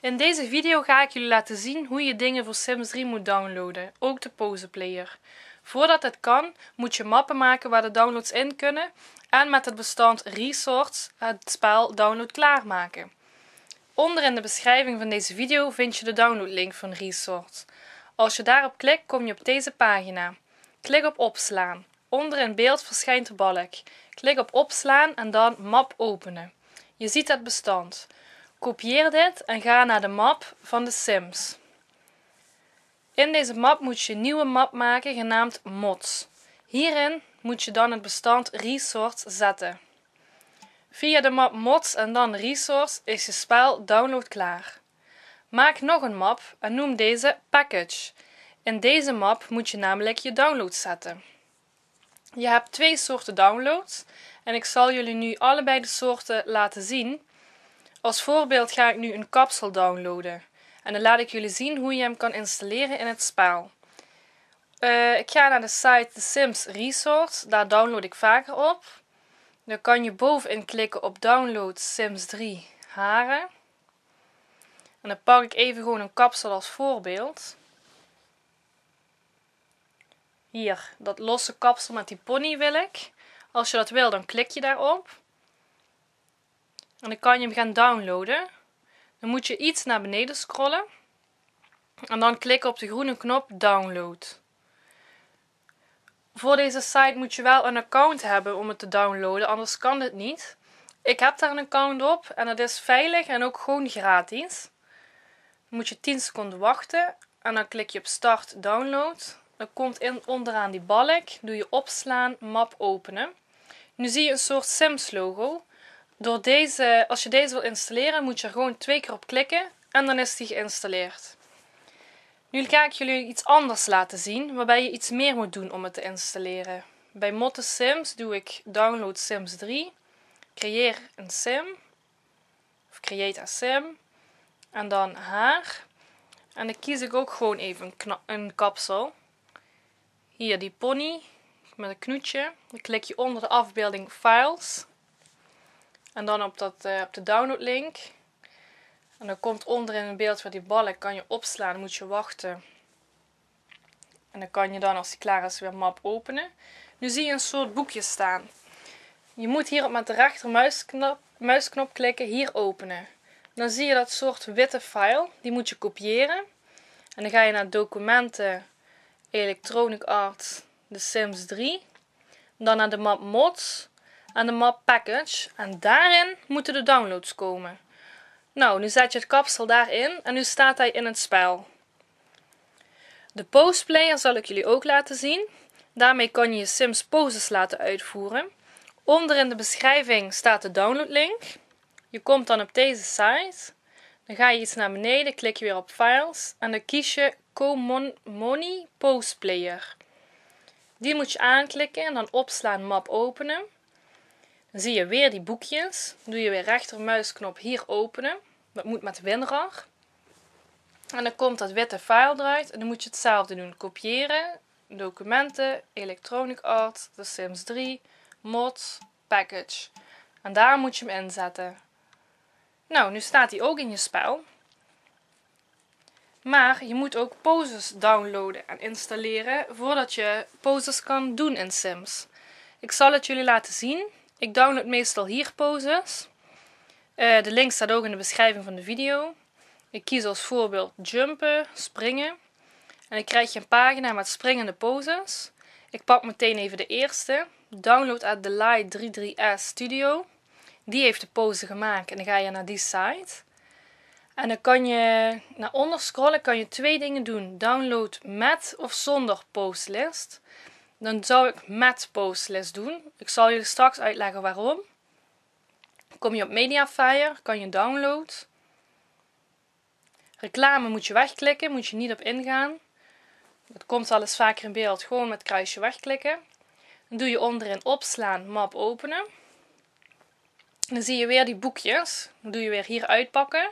In deze video ga ik jullie laten zien hoe je dingen voor Sims 3 moet downloaden, ook de Pose Player. Voordat het kan, moet je mappen maken waar de downloads in kunnen en met het bestand Resource het spel download klaarmaken. Onder in de beschrijving van deze video vind je de downloadlink van Resource. Als je daarop klikt, kom je op deze pagina. Klik op opslaan. Onder in beeld verschijnt de balk. Klik op opslaan en dan map openen. Je ziet het bestand. Kopieer dit en ga naar de map van de Sims. In deze map moet je een nieuwe map maken genaamd mods. Hierin moet je dan het bestand resource zetten. Via de map mods en dan resource is je spel download klaar. Maak nog een map en noem deze package. In deze map moet je namelijk je downloads zetten. Je hebt twee soorten downloads en ik zal jullie nu allebei de soorten laten zien. Als voorbeeld ga ik nu een kapsel downloaden en dan laat ik jullie zien hoe je hem kan installeren in het spel. Uh, ik ga naar de site The Sims Resource, daar download ik vaker op. Dan kan je bovenin klikken op download Sims 3 haren. En dan pak ik even gewoon een kapsel als voorbeeld. Hier, dat losse kapsel met die pony wil ik. Als je dat wil, dan klik je daarop. En dan kan je hem gaan downloaden. Dan moet je iets naar beneden scrollen. En dan klikken op de groene knop download. Voor deze site moet je wel een account hebben om het te downloaden, anders kan dit niet. Ik heb daar een account op en het is veilig en ook gewoon gratis. Dan moet je 10 seconden wachten en dan klik je op start download. Dan komt in, onderaan die balk, doe je opslaan, map openen. Nu zie je een soort Sims logo. Door deze, als je deze wil installeren moet je er gewoon twee keer op klikken en dan is die geïnstalleerd. Nu ga ik jullie iets anders laten zien waarbij je iets meer moet doen om het te installeren. Bij Motte Sims doe ik download Sims 3, creëer een sim of create a sim en dan haar. En dan kies ik ook gewoon even een, een kapsel. Hier die pony met een knoetje. Dan klik je onder de afbeelding Files. En dan op, dat, uh, op de download link. En dan komt onderin een beeld waar die balk kan je opslaan. Moet je wachten. En dan kan je dan als die klaar is weer map openen. Nu zie je een soort boekje staan. Je moet hierop met de rechter muisknop, muisknop klikken, hier openen. Dan zie je dat soort witte file. Die moet je kopiëren. En dan ga je naar documenten, Electronic Arts, The Sims 3. Dan naar de map mods en de map package. En daarin moeten de downloads komen. Nou, nu zet je het kapsel daarin en nu staat hij in het spel. De pose player zal ik jullie ook laten zien. Daarmee kan je je Sims poses laten uitvoeren. Onder in de beschrijving staat de downloadlink. Je komt dan op deze site. Dan ga je iets naar beneden, klik je weer op Files en dan kies je Comoni Pose Player. Die moet je aanklikken en dan opslaan map openen. Dan zie je weer die boekjes. Doe je weer rechtermuisknop hier openen. Dat moet met WinRAR. En dan komt dat witte file eruit. En dan moet je hetzelfde doen. Kopiëren, documenten, Electronic Art, The Sims 3, mods, package. En daar moet je hem inzetten. Nou, nu staat hij ook in je spel. Maar je moet ook poses downloaden en installeren voordat je poses kan doen in Sims. Ik zal het jullie laten zien. Ik download meestal hier poses. Uh, de link staat ook in de beschrijving van de video. Ik kies als voorbeeld jumpen, springen. En dan krijg je een pagina met springende poses. Ik pak meteen even de eerste. Download at the Light 33S Studio. Die heeft de pose gemaakt en dan ga je naar die site. En dan kan je naar onder scrollen, kan je twee dingen doen. Download met of zonder postlist. Dan zou ik met postlist doen. Ik zal jullie straks uitleggen waarom. Kom je op Mediafire, kan je download. Reclame moet je wegklikken, moet je niet op ingaan. Dat komt al eens vaker in beeld, gewoon met kruisje wegklikken. Dan doe je onderin opslaan, map openen. Dan zie je weer die boekjes. Dan doe je weer hier uitpakken.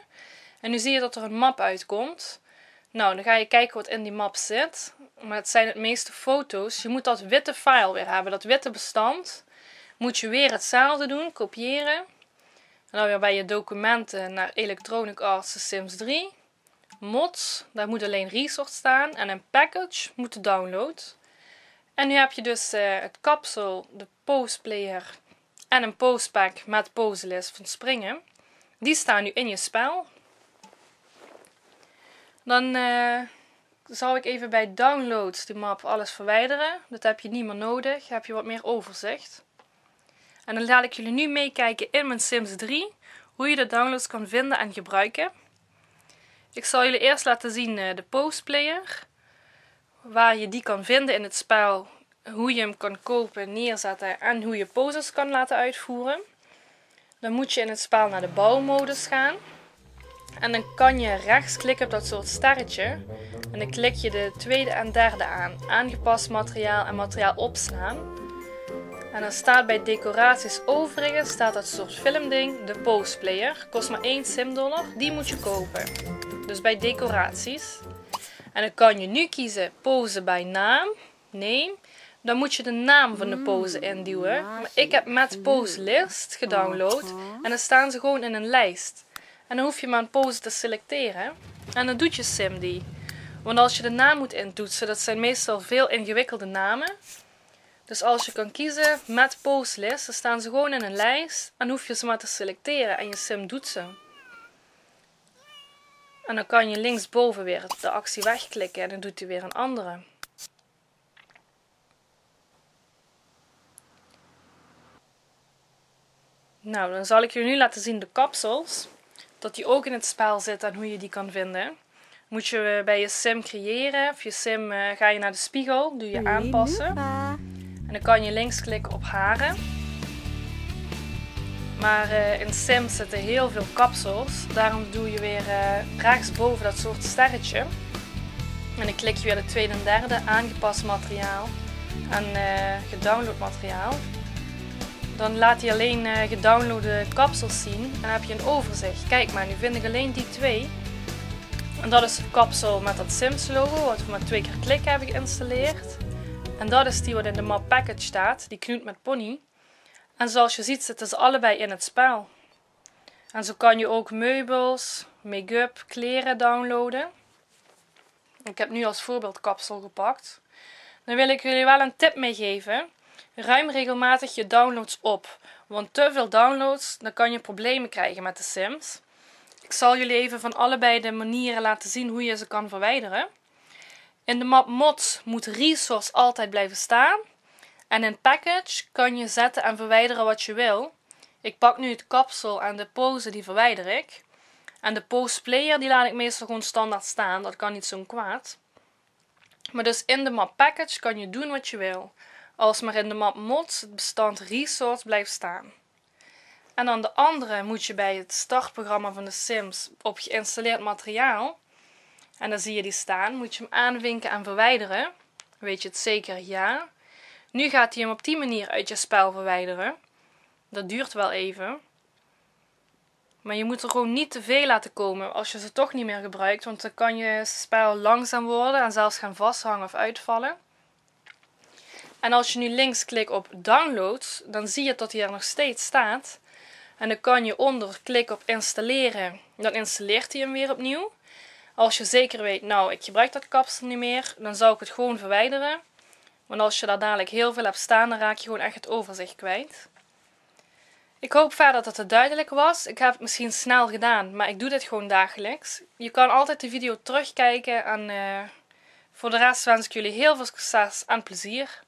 En nu zie je dat er een map uitkomt. Nou, dan ga je kijken wat in die map zit. Maar het zijn het meeste foto's. Je moet dat witte file weer hebben, dat witte bestand. Moet je weer hetzelfde doen, kopiëren. En dan weer bij je documenten naar Electronic Arts Sims 3. Mods, daar moet alleen Resource staan. En een package moet de download. En nu heb je dus uh, het kapsel, de postplayer en een postpack met poselist van springen. Die staan nu in je spel. Dan uh, zal ik even bij downloads de map alles verwijderen. Dat heb je niet meer nodig. heb je wat meer overzicht. En dan laat ik jullie nu meekijken in mijn Sims 3 hoe je de downloads kan vinden en gebruiken. Ik zal jullie eerst laten zien uh, de postplayer. Waar je die kan vinden in het spel. Hoe je hem kan kopen, neerzetten en hoe je poses kan laten uitvoeren. Dan moet je in het spel naar de bouwmodus gaan. En dan kan je rechts klikken op dat soort sterretje. En dan klik je de tweede en derde aan. Aangepast materiaal en materiaal opslaan. En dan staat bij decoraties overigens, staat dat soort filmding, de postplayer. Kost maar 1 simdollar, die moet je kopen. Dus bij decoraties. En dan kan je nu kiezen pose bij naam, name. Dan moet je de naam van de pose induwen. Maar ik heb met pose list gedownload. En dan staan ze gewoon in een lijst. En dan hoef je maar een pose te selecteren. En dan doet je sim die. Want als je de naam moet intoetsen, dat zijn meestal veel ingewikkelde namen. Dus als je kan kiezen met postlist, dan staan ze gewoon in een lijst. En hoef je ze maar te selecteren en je sim doet ze. En dan kan je linksboven weer de actie wegklikken en dan doet hij weer een andere. Nou, dan zal ik jullie nu laten zien de kapsels dat die ook in het spel zit en hoe je die kan vinden. Moet je eh, bij je sim creëren. Of je sim uh, ga je naar de spiegel, doe je aanpassen. En dan kan je links klikken op haren. Maar uh, in Sims zitten heel veel kapsels. Daarom doe je weer uh, rechtsboven dat soort sterretje. En dan klik je weer de tweede en derde aangepast materiaal en gedownload materiaal. Dan laat hij alleen uh, gedownloade kapsels zien en dan heb je een overzicht. Kijk maar, nu vind ik alleen die twee. En dat is het kapsel met dat Sims logo, wat we met twee keer klikken hebben geïnstalleerd. En dat is die wat in de map package staat, die Knut met Pony. En zoals je ziet zitten ze allebei in het spel. En zo kan je ook meubels, make-up, kleren downloaden. Ik heb nu als voorbeeld kapsel gepakt. Dan wil ik jullie wel een tip meegeven. Ruim regelmatig je downloads op. Want te veel downloads, dan kan je problemen krijgen met de Sims. Ik zal jullie even van allebei de manieren laten zien hoe je ze kan verwijderen. In de map mods moet resource altijd blijven staan. En in package kan je zetten en verwijderen wat je wil. Ik pak nu het kapsel en de pose, die verwijder ik. En de pose player die laat ik meestal gewoon standaard staan. Dat kan niet zo'n kwaad. Maar dus in de map package kan je doen wat je wil als maar in de map mods het bestand resource blijft staan. En dan de andere moet je bij het startprogramma van de Sims op geïnstalleerd materiaal. En dan zie je die staan, moet je hem aanvinken en verwijderen. Weet je het zeker? Ja. Nu gaat hij hem op die manier uit je spel verwijderen. Dat duurt wel even. Maar je moet er gewoon niet te veel laten komen als je ze toch niet meer gebruikt. Want dan kan je spel langzaam worden en zelfs gaan vasthangen of uitvallen. En als je nu links klikt op downloads, dan zie je dat hij er nog steeds staat. En dan kan je onder klikken op installeren. Dan installeert hij hem weer opnieuw. Als je zeker weet, nou ik gebruik dat kapsel niet meer, dan zou ik het gewoon verwijderen. Want als je daar dadelijk heel veel hebt staan, dan raak je gewoon echt het overzicht kwijt. Ik hoop verder dat het duidelijk was. Ik heb het misschien snel gedaan, maar ik doe dit gewoon dagelijks. Je kan altijd de video terugkijken en uh, voor de rest wens ik jullie heel veel succes en plezier.